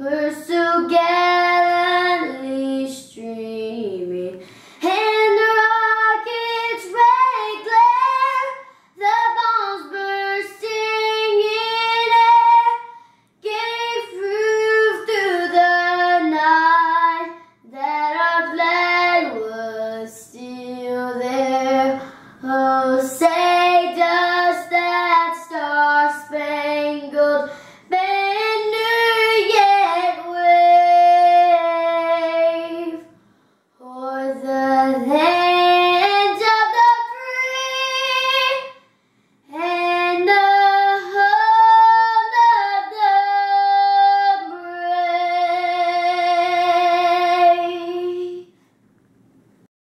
pursue